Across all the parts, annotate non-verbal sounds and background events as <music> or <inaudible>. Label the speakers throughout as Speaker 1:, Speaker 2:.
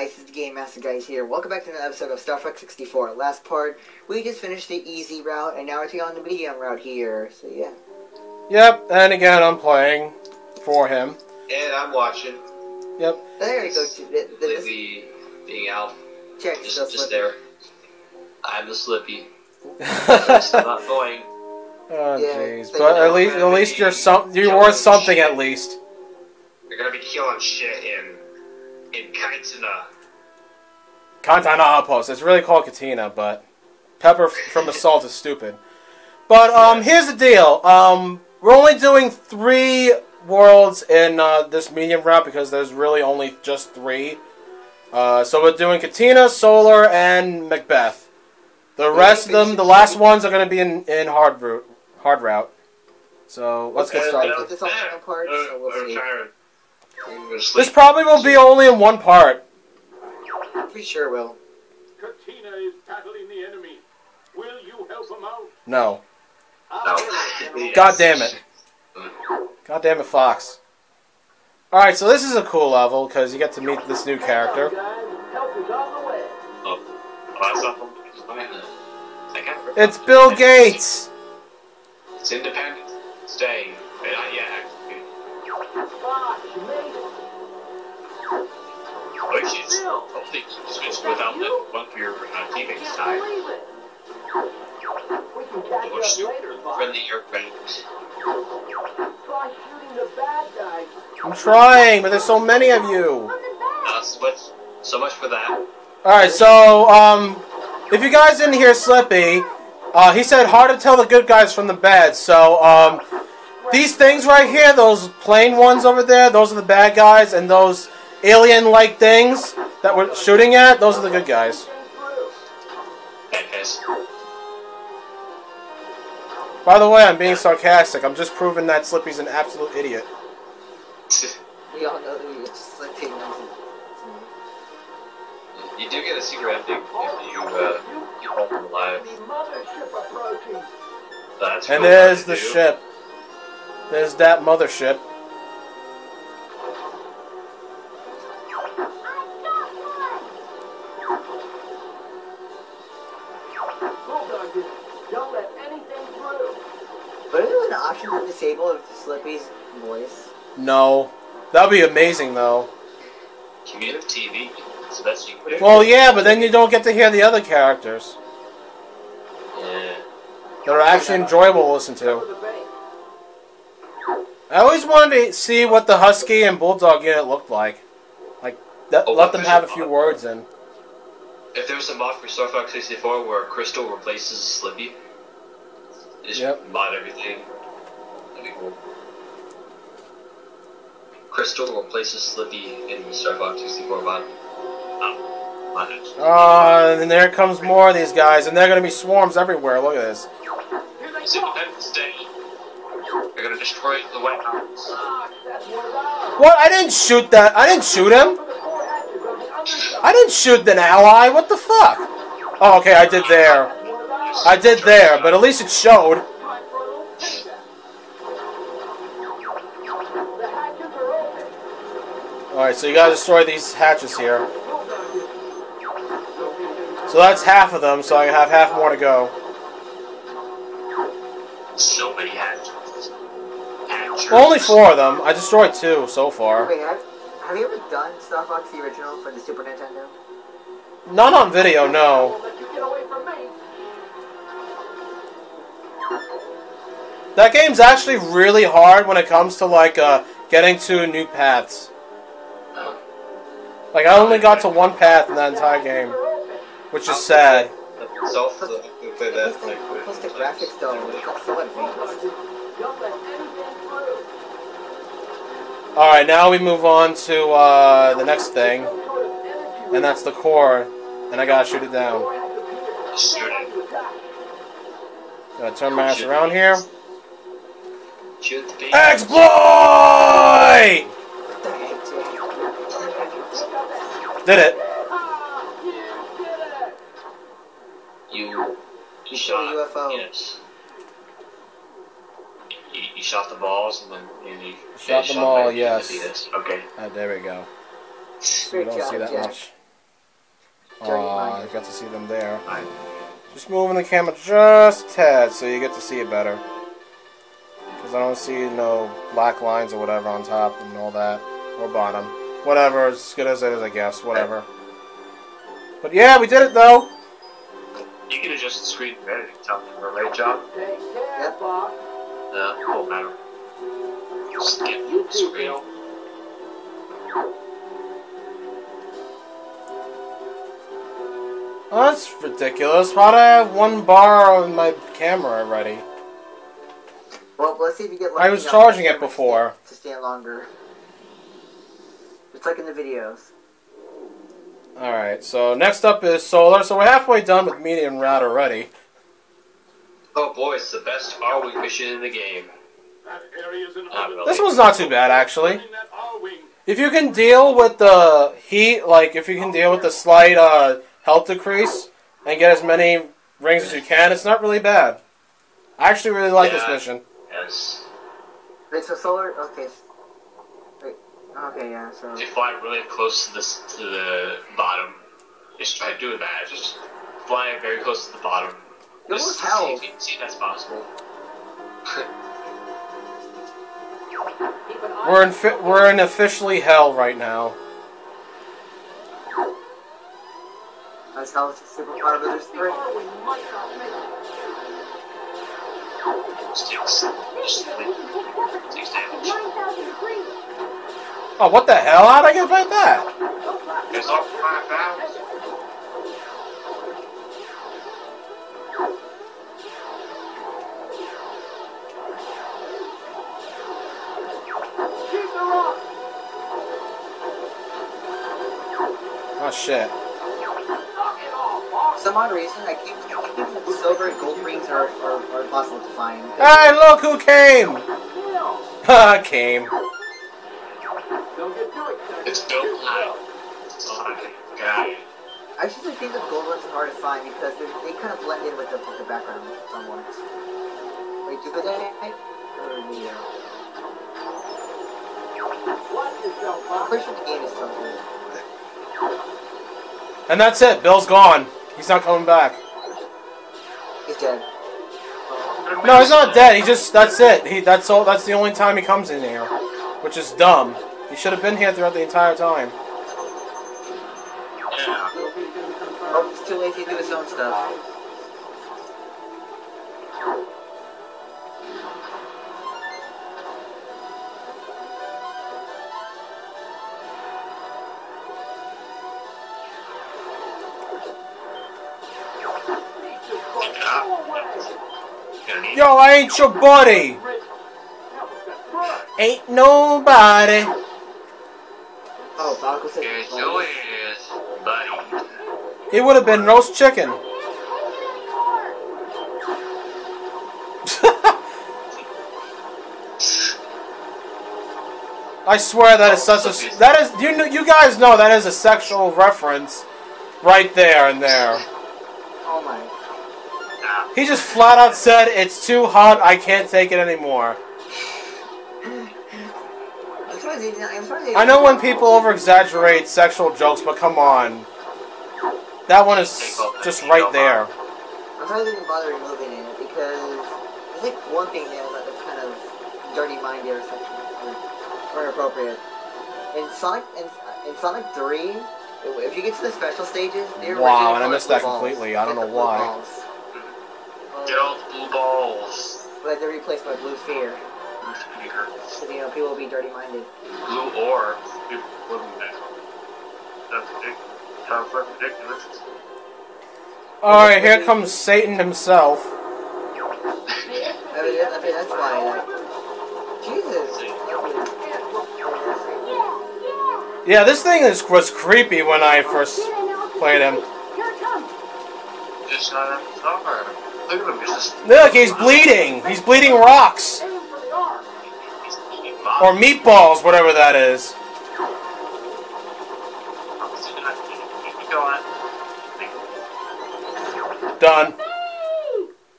Speaker 1: Hey guys, it's the Game Master Guys here. Welcome back to another episode of Star Fox 64. Last part, we just finished the easy route, and now we're taking on the medium route here. So yeah.
Speaker 2: Yep, and again, I'm playing for him.
Speaker 3: And I'm watching.
Speaker 2: Yep.
Speaker 1: There you go. To the, the, the,
Speaker 3: Lizzie being out.
Speaker 1: check
Speaker 3: Just,
Speaker 1: stuff
Speaker 3: just
Speaker 1: with-
Speaker 3: there. I'm the Slippy. <laughs> Just not going.
Speaker 2: Oh jeez,
Speaker 1: so
Speaker 2: but at least at least you're some you're worth
Speaker 3: him.
Speaker 2: something at least.
Speaker 3: You're gonna be killing shit in in Kaitsuna.
Speaker 2: Katana outpost. It's really called Katina, but Pepper f- from Assault is stupid. But um, here's the deal. Um, we're only doing three worlds in uh, this medium route because there's really only just three. Uh, so we're doing Katina, Solar, and Macbeth. The rest of them, the last ones, are going to be in, in hard route. Hard route. So let's get started.
Speaker 1: I'll this all in part, so we'll see.
Speaker 2: This
Speaker 3: This
Speaker 2: probably will be only in one part.
Speaker 1: Pretty sure it will.
Speaker 4: Katina is battling the enemy. Will you help him out?
Speaker 2: No.
Speaker 3: No.
Speaker 4: help him. <laughs>
Speaker 3: Yes.
Speaker 2: God damn it. God damn it, Fox. Alright, so this is a cool level because you get to meet this new character.
Speaker 4: Guys, help is on the way.
Speaker 3: Oh, that's not I can't
Speaker 2: It's Bill Gates!
Speaker 3: It's Independence Day.
Speaker 4: Fox, you made it.
Speaker 3: Oh, she's hopefully switched without the one uh, teammates side.
Speaker 4: We can catch up later, Fox.
Speaker 3: friendly aircraft.
Speaker 4: Try shooting the bad guys.
Speaker 2: I'm trying, but there's so many of you.
Speaker 3: Uh, so much, so much for that.
Speaker 2: Alright, so, um, if you guys didn't hear Slippy, uh, he said hard to tell the good guys from the bad. So, um, these things right here, those plane ones over there, those are the bad guys, and those alien-like things that we're shooting at, those are the good guys. By the way, I'm being sarcastic. I'm just proving that Slippy's an absolute idiot.
Speaker 1: We all know that we just like
Speaker 3: You do get a secret ending if you uh, keep them alive.
Speaker 4: The mothership approaching.
Speaker 3: That's
Speaker 2: And there's the
Speaker 3: do.
Speaker 2: ship. There's that mothership.
Speaker 4: Bulldog did it. Don't let anything through.
Speaker 1: But is there an option to disable Slippy's voice?
Speaker 2: No. That'd be amazing, though.
Speaker 3: Community TV. So that's you put.
Speaker 2: Well, yeah, but then you don't get to hear the other characters
Speaker 3: Yeah.
Speaker 2: that are actually enjoyable to listen
Speaker 4: For
Speaker 2: to. I always wanted to see what the Husky and Bulldog unit looked like. Like, that,
Speaker 3: Oh,
Speaker 2: let them have a few
Speaker 3: lot.
Speaker 2: words in.
Speaker 3: If there was a mod for Star Fox 64 where Krystal replaces Slippy, just
Speaker 2: Yep.
Speaker 3: mod everything. That'd be cool. Krystal replaces Slippy in Star Fox 64 mod. Mod it.
Speaker 2: Uh, and there comes more of these guys, and they're gonna be swarms everywhere. Look at this.
Speaker 4: Here they
Speaker 3: It's
Speaker 4: come.
Speaker 3: Independence Day. They're gonna destroy the White House.
Speaker 4: Fox, that's one of ours.
Speaker 2: What? I didn't shoot that. I didn't shoot him.
Speaker 4: For the four hatches on the underside.
Speaker 2: I didn't shoot an ally. What the fuck? Oh, okay, I did there.
Speaker 4: That's one of ours.
Speaker 2: I did there, but at least it showed.
Speaker 4: Time for a little payback. The hatches are open.
Speaker 2: Alright, so you gotta destroy these hatches here.
Speaker 4: Bulldog did it.
Speaker 2: So that's half of them, so I have half more to go.
Speaker 3: So many hatches. Hatchers.
Speaker 2: Well, only four of them. I destroyed two so far.
Speaker 1: Wait, have, have you ever done Star Fox the original for the Super Nintendo?
Speaker 2: Not on video, no.
Speaker 4: Won't let you get away from me.
Speaker 2: That game's actually really hard when it comes to like uh, getting to new paths. Like I only got to one path in that entire game, which is sad.
Speaker 3: So, so we play that
Speaker 1: Plus,
Speaker 3: like
Speaker 1: the- plus the graphics though, it's like so advanced.
Speaker 4: Don't let anything through.
Speaker 2: All right, now we move on to uh, the next thing,
Speaker 4: Some sort of energy
Speaker 2: and that's the core, and I gotta shoot it down.
Speaker 3: Shoot it.
Speaker 4: Gonna.
Speaker 2: Gotta turn my ass around here.
Speaker 3: shoot the beam.
Speaker 2: Exploit!
Speaker 1: What the heck, dude?
Speaker 2: Did it?
Speaker 4: You did!
Speaker 3: You, you
Speaker 1: shot
Speaker 3: shot
Speaker 1: a UFO.
Speaker 3: Yes. You, you shot the balls and then and you
Speaker 2: Shot
Speaker 3: finished
Speaker 2: them
Speaker 3: off
Speaker 2: all,
Speaker 3: by
Speaker 2: yes.
Speaker 3: defeat. Okay.
Speaker 2: Ah, there we go. So you
Speaker 1: Great
Speaker 2: don't see that
Speaker 1: Jack.
Speaker 2: much.
Speaker 1: Dirty
Speaker 2: Aw,
Speaker 1: mind.
Speaker 2: you got to see them there.
Speaker 3: I,
Speaker 2: Just moving the camera just a tad so you get to see it better. Because I don't see no black lines or whatever on top and all that. Or bottom. Whatever, as good as it is, I guess. Whatever. But yeah, we did it though.
Speaker 3: you can adjust the screen in editing, tell me for a late job.
Speaker 4: Take care,
Speaker 1: Yep.
Speaker 4: Bob.
Speaker 3: Uh, won't matter. Just get
Speaker 4: You
Speaker 3: screen.
Speaker 2: Oh, that's ridiculous. Why do I have one bar on my camera already?
Speaker 1: Well, let's see if you get.
Speaker 2: I was charging it before.
Speaker 1: To stand longer. It's like in the videos.
Speaker 2: Alright, so next up is solar. So we're halfway done with medium route already.
Speaker 3: Oh boy, it's the best Arwing mission in the game.
Speaker 4: That area's an
Speaker 3: Not
Speaker 4: oven.
Speaker 3: really.
Speaker 2: This one's not too bad, actually.
Speaker 4: Running that Arwing.
Speaker 2: If you can deal with the heat, like if you can deal with the slight uh, health decrease and get as many rings as you can, it's not really bad. I actually really like this mission.
Speaker 3: Yes.
Speaker 1: Wait, so solar. Okay. Wait. Okay, yeah. So.
Speaker 3: If you fly really close to this to the bottom, just try doing that. Just fly very close to the bottom.
Speaker 1: It was hell.
Speaker 3: if, you- see if that's possible.
Speaker 4: Keep an eye
Speaker 2: We're in
Speaker 4: on
Speaker 2: fi-
Speaker 4: the
Speaker 2: we're in officially hell right now.
Speaker 1: That's how super power builders
Speaker 4: The
Speaker 1: three.
Speaker 4: Arwing might not make it.
Speaker 3: Just takes, just takes damage.
Speaker 2: Oh, what the hell? How'd I get by that? Oh shit.
Speaker 4: Knock it off, Bob.
Speaker 1: For some odd reason, I keep thinking that silver and gold rings are, are, are impossible to find.
Speaker 2: Hey, look who came!
Speaker 4: Bill.
Speaker 2: Ha, came.
Speaker 4: Don't get too excited.
Speaker 3: It's built high. My god.
Speaker 1: I usually think the gold ones are hard to find because they're, kind of blend in with the, with the background somewhat. Wait, do they? Or Neo?
Speaker 4: Watch uh, yourself,
Speaker 1: I'm
Speaker 4: Bob.
Speaker 1: pretty sure the game is so good.
Speaker 2: And that's it. Bill's gone. He's not coming back.
Speaker 1: He's dead.
Speaker 2: No, he's not dead. He just that's it. He that's all. That's the only time he comes in here, which is dumb. He should have been here throughout the entire time.
Speaker 3: Yeah.
Speaker 1: Oh, it's too late to do his own stuff.
Speaker 2: I ain't your buddy. Ain't nobody.
Speaker 1: Oh.
Speaker 2: It would have been roast chicken. <laughs> I swear that is such a that is you you guys know that is a sexual reference right there and there. He just flat out said it's too hot. I can't take it anymore.
Speaker 1: I'm surprised they didn't- I'm surprised they
Speaker 2: I know when people over exaggerate sexual jokes, but come on, that one is just right there.
Speaker 1: I'm surprised they didn't bother removing it because there's like one thing there that is kind of dirty-minded or sexual or, or inappropriate. In Sonic, in, in Sonic 3, if you get to the special stages, they're
Speaker 2: Wow, and I missed that
Speaker 1: balls.
Speaker 2: completely. I don't know why.
Speaker 1: balls.
Speaker 3: Get all the blue balls.
Speaker 1: But they're replaced by blue fear.
Speaker 3: Here.
Speaker 1: So, you know, people will be dirty-minded.
Speaker 3: Blue or blue wouldn't that? That's ridiculous. Sounds ridiculous.
Speaker 2: Alright, here comes Satan himself.
Speaker 1: I mean, I mean that's why. Like, Jesus.
Speaker 2: Yeah, this thing is, was creepy when I first played him.
Speaker 3: Just not a star. Look at him. He's just
Speaker 2: Look, he's bleeding. He's bleeding rocks.
Speaker 4: Aim for the arm.
Speaker 3: he's eating mom.
Speaker 2: Or meatballs, whatever that is. Done.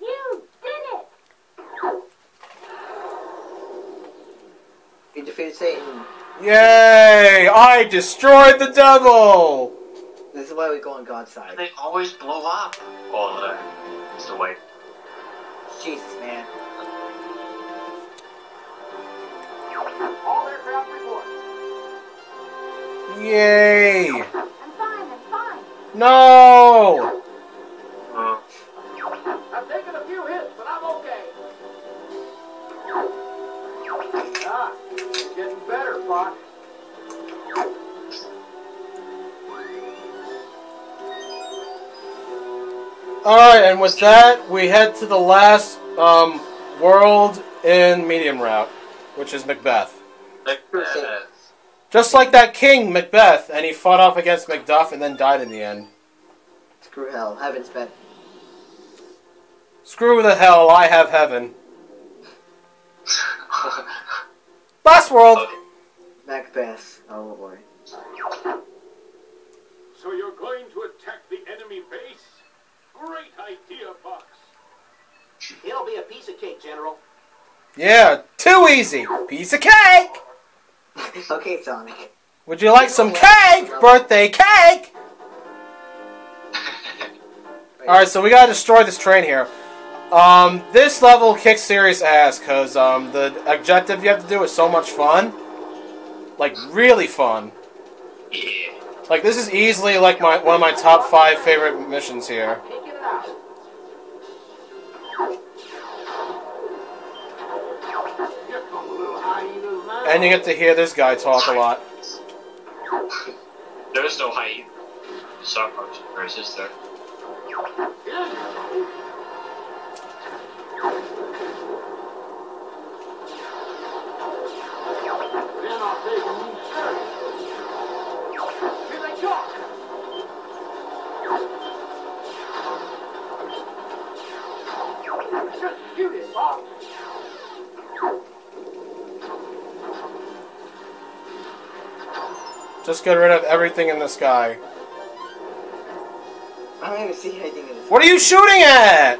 Speaker 5: You did it!
Speaker 1: You defeated Satan.
Speaker 2: Yay! I destroyed the devil!
Speaker 1: This is why we go on God's side.
Speaker 3: They always blow up. Oh, no. It's the way.
Speaker 1: Jesus, man.
Speaker 4: All aircraft report.
Speaker 2: Yay!
Speaker 5: I'm fine, I'm fine.
Speaker 2: No!
Speaker 3: Uh,
Speaker 4: I've taken a few hits, but I'm okay. Ah, it's getting better, Fox.
Speaker 2: Alright, and with that, we head to the last um, world in Medium Route, which is Macbeth.
Speaker 3: Macbeth.
Speaker 2: Just like that king, Macbeth, and he fought off against Macduff and then died in the end.
Speaker 1: Screw hell. Heaven's been.
Speaker 2: Screw the hell, I have heaven. Last world!
Speaker 3: Okay.
Speaker 1: Macbeth. Oh boy.
Speaker 4: So you're going to attack the enemy base? Great idea, Fox.
Speaker 6: It'll be a piece of cake, General.
Speaker 2: Yeah, too easy! Piece of cake! <laughs>
Speaker 1: okay, Sonic.
Speaker 2: Would you like some cake? Birthday cake! <laughs> Alright, so we gotta destroy this train here. Um, this level kicks serious ass, because um, the objective you have to do is so much fun. Like, really fun.
Speaker 3: Yeah.
Speaker 2: Like, this is easily, like, my one of my top five favorite missions here. And you get to hear this guy talk a lot.
Speaker 3: There is no height. Stop there?
Speaker 4: Just shoot it,
Speaker 2: Just get rid of everything in the sky.
Speaker 1: I don't even see anything in this.
Speaker 2: What are you shooting at?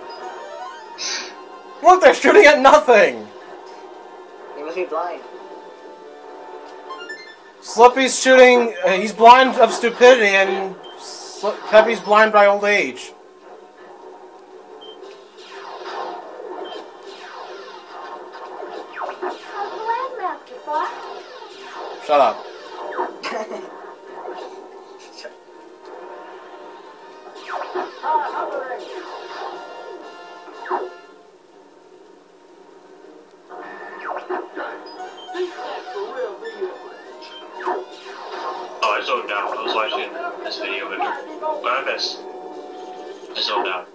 Speaker 2: Look, they're shooting at nothing!
Speaker 1: He must be blind.
Speaker 2: Slippy's shooting. Uh, he's blind of stupidity, and Sli- Peppy's blind by old age. Shut up.
Speaker 4: Operate. Think that's the real deal.
Speaker 3: Oh, I zoned out. I was watching this video with her. What I missed? I zoned out.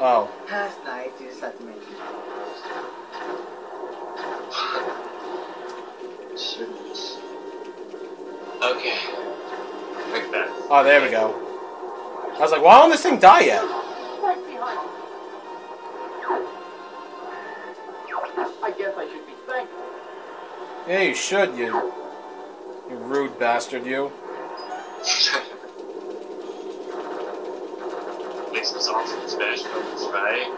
Speaker 2: Oh.
Speaker 1: Past night, you just have to mention.
Speaker 3: Okay. Macbeth.
Speaker 2: Oh, there we go. I was like, why don't this thing die yet?
Speaker 4: Right. I guess I should be thankful.
Speaker 2: Yeah, you should, you. You rude bastard, you.
Speaker 3: Makes us awesome smash buttons, right?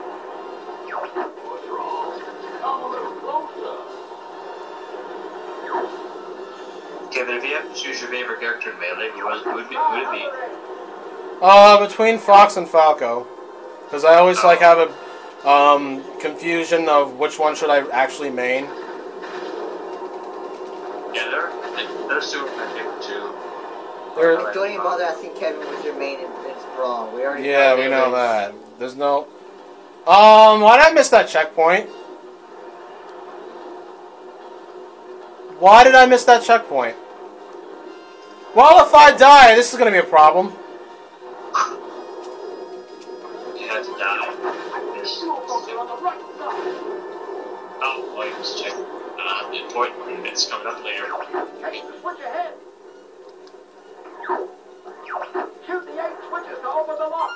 Speaker 3: Kevin, if you have to choose your favorite character in Melee, who would, who would, be, who would it be?
Speaker 2: Uh, between Fox and Falco. Because I always, like, have a, um, confusion of which one should I actually main.
Speaker 3: Yeah, they're, they- they're super my favorite too.
Speaker 2: They're,
Speaker 1: Don't even bother asking Kevin what's your main in this brawl. We already
Speaker 2: yeah, we know
Speaker 1: that.
Speaker 2: that. There's no... Um, why did I miss that checkpoint? Why did I miss that checkpoint? Well, if I die, this is gonna be a problem.
Speaker 3: You had to die. This,
Speaker 4: Fuel filter on the right side.
Speaker 3: oh, well, you just check uh, the important one that's coming up later.
Speaker 4: Hey, switch ahead. Shoot the eight switches to open them up.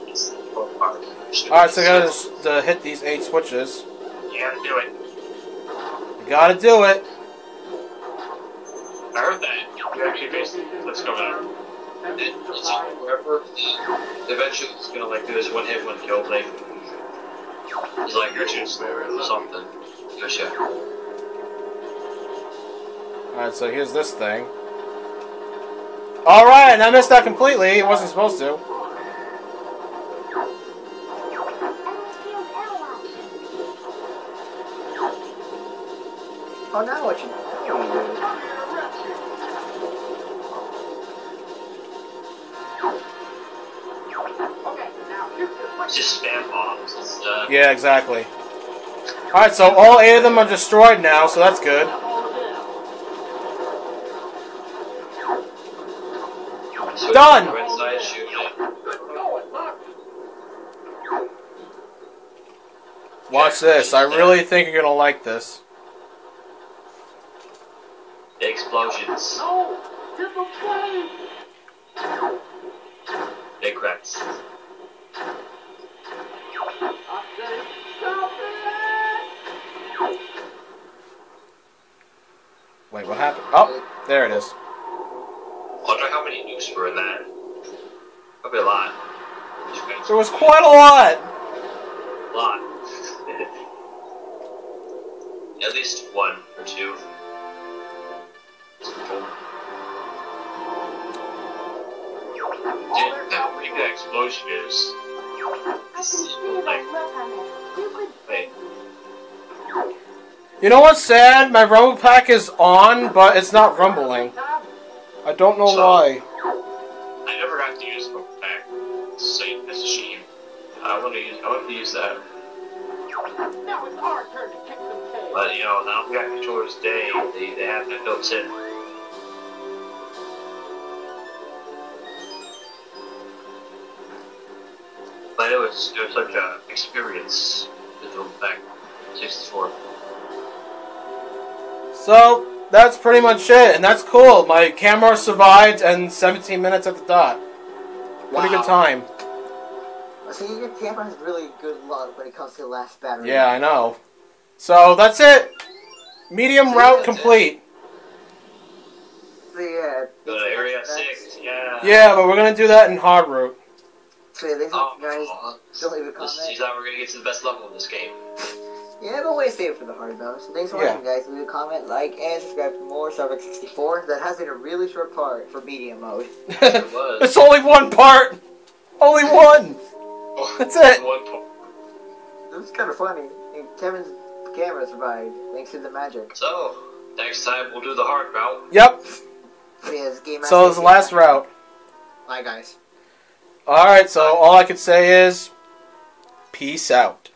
Speaker 3: The important.
Speaker 2: Alright, so I gotta just, uh, hit these eight switches.
Speaker 3: You gotta do it.
Speaker 2: You gotta do it.
Speaker 3: Actually basically, let's go out.
Speaker 4: And
Speaker 3: It,
Speaker 4: the
Speaker 3: it's
Speaker 4: surprise.
Speaker 3: whoever, uh, eventually it's gonna like do this one hit, one kill thing. It's like you're too slow or something. Go check.
Speaker 2: Alright, so here's this thing. Alright, and I missed that completely. It wasn't supposed to.
Speaker 5: Enemy shield ally.
Speaker 1: Oh, now what you now
Speaker 3: Just spam bombs and stuff.
Speaker 2: Yeah, exactly. Alright, so all eight of them are destroyed now, so that's good.
Speaker 3: So
Speaker 2: Done.
Speaker 3: Go inside, shoot it.
Speaker 2: Watch this. I really think you're gonna like this.
Speaker 3: The explosions.
Speaker 4: No! Get the plane!
Speaker 3: Big cracks.
Speaker 4: I say, stop it!
Speaker 2: Wait, what happened? Oh, there it is.
Speaker 3: Wonder how many nukes were in that. Probably a lot.
Speaker 2: There was quite a lot.
Speaker 3: A lot. <laughs> At least one or two. Dude, that pretty good explosion is.
Speaker 5: I can see the look on it. Stupid
Speaker 3: Wait.
Speaker 2: You know what's sad? My rumble pack is on, but it's not rumbling. I don't know why.
Speaker 3: I never got to use the back. So that's a shame. I want to use. I want to use that.
Speaker 6: Now it's our turn to kick some tail.
Speaker 3: But you know, now we got controllers day. They they have that built in. It was it was such a experience to go back 64.
Speaker 2: So, that's pretty much it, and that's cool. My camera survived and 17 minutes at the dot. What
Speaker 1: Wow.
Speaker 2: good time.
Speaker 1: See, your camera has really good luck when it comes to the last battery.
Speaker 2: Yeah, I know. So, that's it. Medium route uh, complete.
Speaker 1: So, yeah.
Speaker 3: Go to area six. Yeah.
Speaker 2: Yeah, but we're gonna do that in hard route.
Speaker 1: So, yeah, thanks,
Speaker 3: Oh,
Speaker 1: guys. Don't leave a
Speaker 3: This is how we're gonna get to the best level of this game.
Speaker 1: Yeah, but wait, save it for the hard though. So thanks for
Speaker 2: Yeah.
Speaker 1: watching, guys. Leave a comment, like, and subscribe for more Star Trek 64. That has been a really short part for medium mode. <laughs> <laughs>
Speaker 3: It was.
Speaker 2: it's only one part. Only <laughs> one. That's it.
Speaker 3: One point.
Speaker 1: It was kind of funny. And Kevin's camera survived thanks to the magic.
Speaker 3: So next time we'll do the hard route.
Speaker 2: Yep.
Speaker 1: So yeah, this game.
Speaker 2: So it's the last route.
Speaker 1: Bye, guys.
Speaker 2: All right. So all I could say is, peace out.